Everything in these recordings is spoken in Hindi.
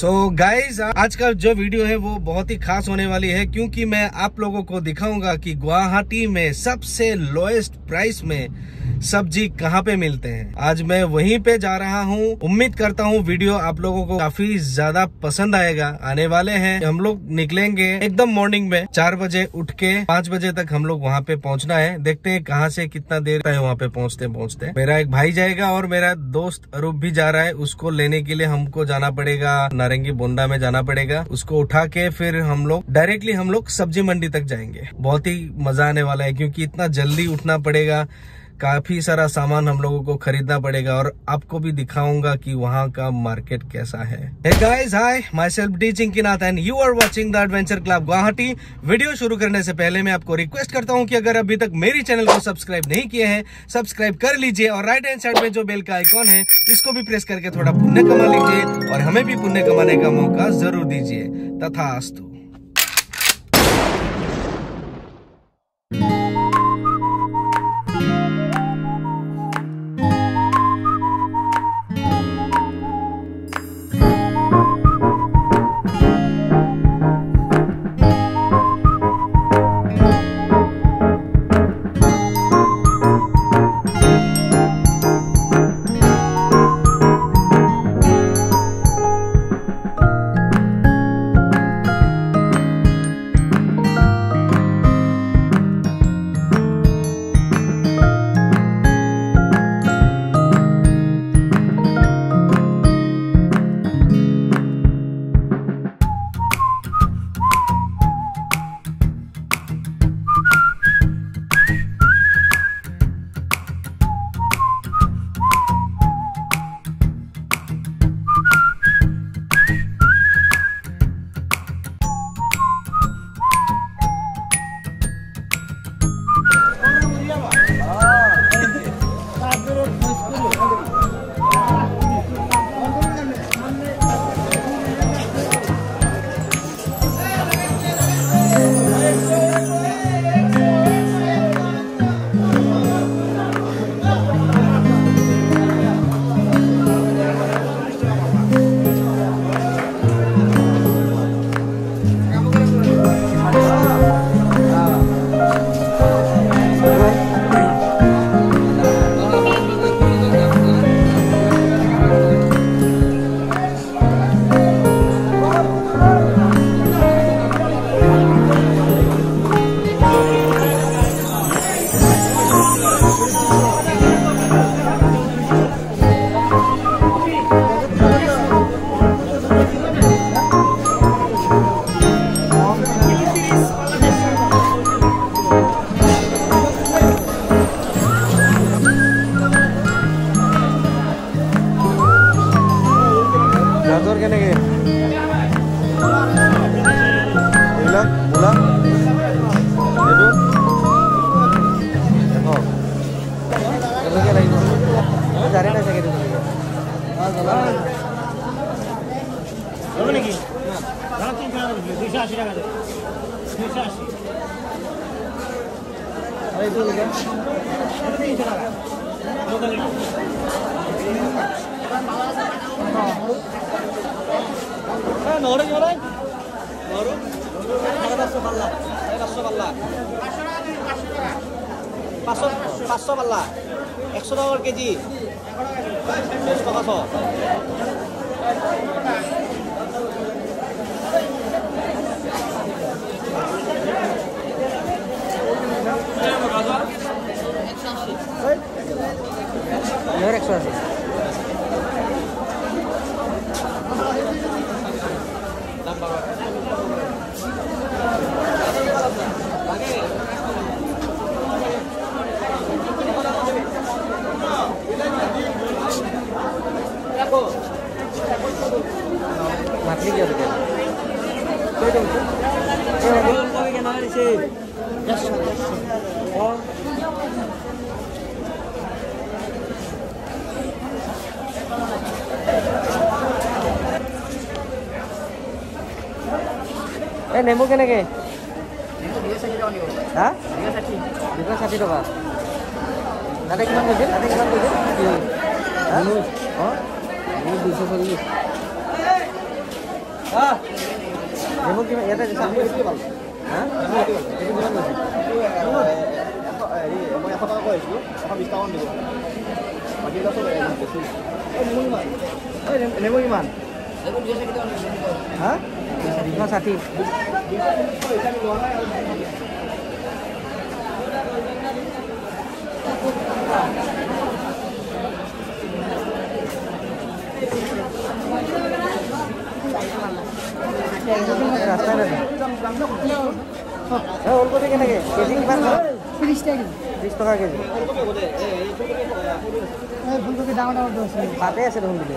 सो so गाइज़ आज का जो वीडियो है वो बहुत ही खास होने वाली है क्योंकि मैं आप लोगों को दिखाऊँगा कि गुवाहाटी में सबसे लोएस्ट प्राइस में सब्ज़ी कहाँ पे मिलते हैं। आज मैं वहीं पे जा रहा हूँ। उम्मीद करता हूँ वीडियो आप लोगों को काफ़ी ज़्यादा पसंद आएगा। आने वाले हैं। हम लोग निकलेंगे एकदम मॉर्निंग में। चार बजे उठ के पाँच बजे तक हम लोग वहाँ पे पहुँचना है। देखते हैं कहाँ से कितना देर है वहाँ पे पहुँचते पहुँचते मेरा एक भाई जाएगा और मेरा दोस्त अरूप भी जा रहा है। उसको लेने के लिए हमको जाना पड़ेगा। नारंगी बोंडा में जाना पड़ेगा। उसको उठा के फिर हम लोग डायरेक्टली हम लोग सब्ज़ी मंडी तक जाएँगे। बहुत ही मज़ा आने वाला है, क्योंकि इतना जल्दी उठना पड़ेगा। काफ़ी सारा सामान हम लोगों को खरीदना पड़ेगा और आपको भी दिखाऊँगा कि वहाँ का मार्केट कैसा है। एडवेंचर क्लब गुवाहाटी वीडियो शुरू करने से पहले मैं आपको रिक्वेस्ट करता हूँ कि अगर अभी तक मेरी चैनल को सब्सक्राइब नहीं किए हैं सब्सक्राइब कर लीजिए और राइट हैंड साइड में जो बेल का आइकॉन है, इसको भी प्रेस करके थोड़ा पुण्य कमा लीजिए और हमें भी पुण्य कमाने का मौका ज़रूर दीजिए। तथास्तु। Kasur kene iki. Itu. Oh. Kalau kene ini. Cari kan. নরে নরে নরু সাড়ে পাঁচশো পাল্লা সাড়ে পাল্লা। পাঁচশো পাঁচশো পাল্লা। একশো টাকার কেজি। দেড়শো টাকা শ একশো আশি। একশো আশি। এই নেমু কেনেকে হা দুশ ষাঠি টকা তাতে কিমান কৈছিল তাতে কিমান কৈছিল অঁ দুশ চল্লিছ নেমু কিমান ইয়াতে চাম হা মই এশ টকা কৈ আছিলোঁ এশ বিছ টকামান দিব বাকীবিলাক চব বেছি নেমু কিমান হা দুশ ষাঠি ওলকবি কেনেকৈ? কেজি কিমান ত্ৰিছ টকা ত্ৰিছ টকা কেজি। ফুলকবি ডাঙৰ আছে। তাতে আছে দেখোন বুলি।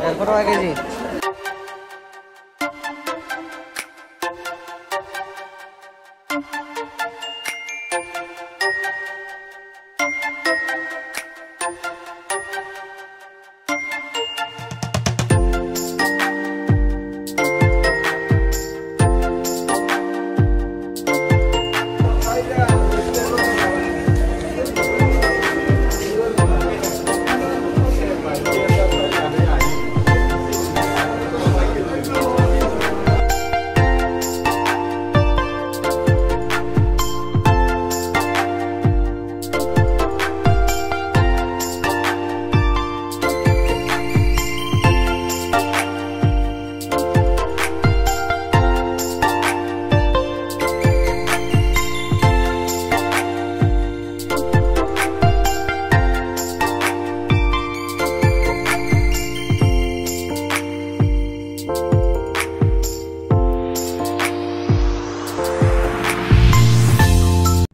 ডেৰশ টকা কেজি।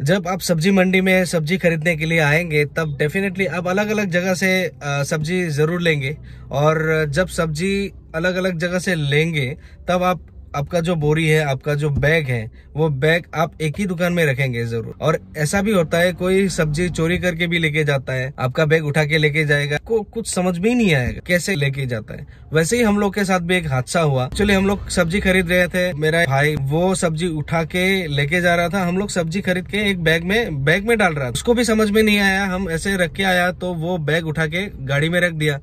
जब आप सब्ज़ी मंडी में सब्ज़ी खरीदने के लिए आएँगे, तब डेफिनेटली आप अलग अलग जगह से सब्ज़ी ज़रूर लेंगे। और जब सब्ज़ी अलग अलग जगह से लेंगे, तब आप आपका जो बोरी है, आपका जो बैग है, वो बैग आप एक ही दुकान में रखेंगे ज़रूर। और ऐसा भी होता है, कोई सब्ज़ी चोरी करके भी लेके जाता है, आपका बैग उठा के लेके जाएगा, को कुछ समझ में ही नहीं आएगा कैसे लेके जाता है। वैसे ही हम लोग के साथ भी एक हादसा हुआ। चलिए, हम लोग सब्ज़ी खरीद रहे थे, मेरा भाई वो सब्ज़ी उठा के लेके जा रहा था, हम लोग सब्ज़ी खरीद के एक बैग में बैग में डाल रहा था। उसको भी समझ में नहीं आया, हम ऐसे रख के आया तो वो बैग उठा के गाड़ी में रख दिया।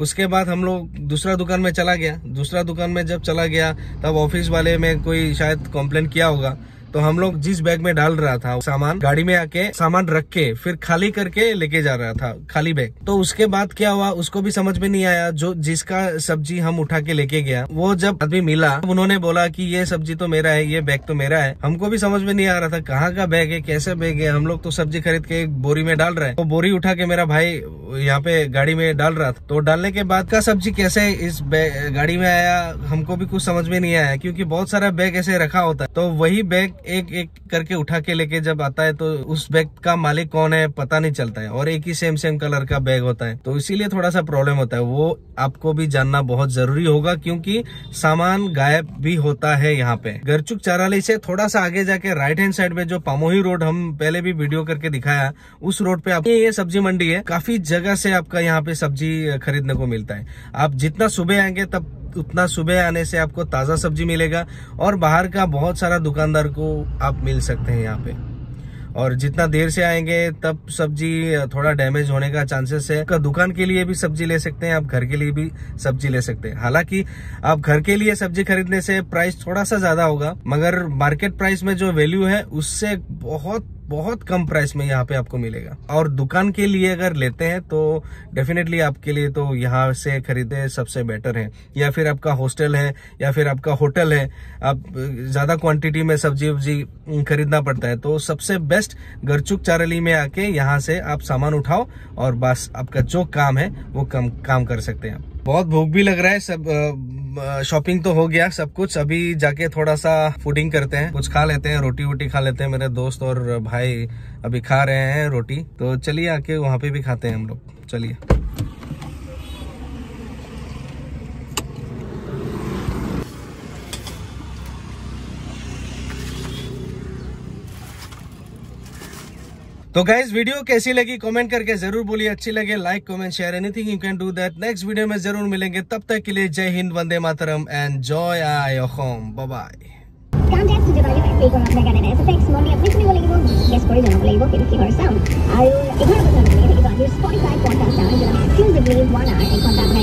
उसके बाद हम लोग दूसरा दुकान में चला गया। दूसरा दुकान में जब चला गया, तब ऑफ़िस वाले में कोई शायद कंप्लेन किया होगा। तो हम लोग जिस बैग में डाल रहा था सामान, गाड़ी में आके सामान रख के, फिर खाली करके लेके जा रहा था, खाली बैग। तो उसके बाद क्या हुआ, उसको भी समझ में नहीं आया, जो जिसका सब्ज़ी हम उठा के लेके गया, वो जब आदमी मिला उन्होंने बोला की ये सब्ज़ी तो मेरा है, ये बैग तो मेरा है। हमको भी समझ में नहीं आ रहा था, कहाँ का बैग है, कैसे बैग है, हम लोग तो सब्ज़ी खरीद के एक बोरी में डाल रहे हैं। तो बोरी उठा के मेरा भाई, यहाँ पे गाड़ी में डाल रहा था। तो डालने के बाद का सब्ज़ी कैसे इस गाड़ी में आया, हमको भी कुछ समझ में नहीं आया, क्योंकि बहुत सारा बैग ऐसे रखा होता है। तो वही बैग एक एक करके उठा के लेके जब आता है तो उस बैग का मालिक कौन है पता नहीं चलता है और एक ही सेम सेम कलर का बैग होता है। तो इसीलिए थोड़ा सा प्रॉब्लम होता है। वो आपको भी जानना बहुत ज़रूरी होगा क्योंकि सामान गायब भी होता है यहाँ पे। गरचुक चाराली से थोड़ा सा आगे जाके राइट हैंड साइड में जो पामोही रोड हम पहले भी वीडियो करके दिखाया, उस रोड पे आप ये सब्ज़ी मंडी है। काफ़ी जगह से आपका यहाँ पे सब्ज़ी खरीदने को मिलता है। आप जितना सुबह आएँगे तब उतना सुबह आने से आपको ताज़ा सब्ज़ी मिलेगा और बाहर का बहुत सारा दुकानदार को आप मिल सकते हैं यहाँ पे। और जितना देर से आएँगे, तब सब्ज़ी थोड़ा डैमेज होने का चांसेस है। दुकान के लिए भी सब्ज़ी ले सकते हैं, आप घर के लिए भी सब्ज़ी ले सकते हैं। हालाँकि, आप घर के लिए सब्ज़ी खरीदने से प्राइस थोड़ा सा ज़्यादा होगा, मगर मार्केट प्राइस में जो वैल्यू है, उससे बहुत बहुत कम प्राइस में यहाँ पे आपको मिलेगा। और दुकान के लिए अगर लेते हैं तो डेफिनेटली आपके लिए तो यहाँ से खरीदे सबसे बेटर है। या फिर आपका हॉस्टल है, या फिर आपका होटल है, आप ज़्यादा क्वांटिटी में सब्ज़ी वब्जी खरीदना पड़ता है तो सबसे बेस्ट गरचुक चारली में आके यहाँ से आप सामान उठाओ और बस आपका जो काम है, वो कम, काम कर सकते हैं बहुत भूख भी लग रहा है, सब शॉपिंग तो हो गया, सब कुछ। अभी जाके थोड़ा सा फूडिंग करते हैं, कुछ खा लेते हैं रोटी वोटी खा लेते हैं मेरे दोस्त और भाई अभी खा रहे हैं रोटी। तो चलिए आके वहाँ पे भी खाते हैं हम लोग। चलिए। तो गाइज वीडियो कैसी लगी कमेंट करके जरूर बोलिए अच्छी लगे like comment share anything you can do that next video में जरूर मिलेंगे तब तक के लिए जय हिंद वंदे मातरम and joy I home bye counter যোগাযোগ এই কৰাৰ কাৰণে এছ এফ এক্স মৰ্ণিং আপুনি শুনিব লাগিব গেছ কৰি জনাব লাগিব কিন্তু কিহৰ চাউণ্ড আৰু এঘাৰ বজাৰ লগে থাকিব আজিৰ Spotify podcast leave one hour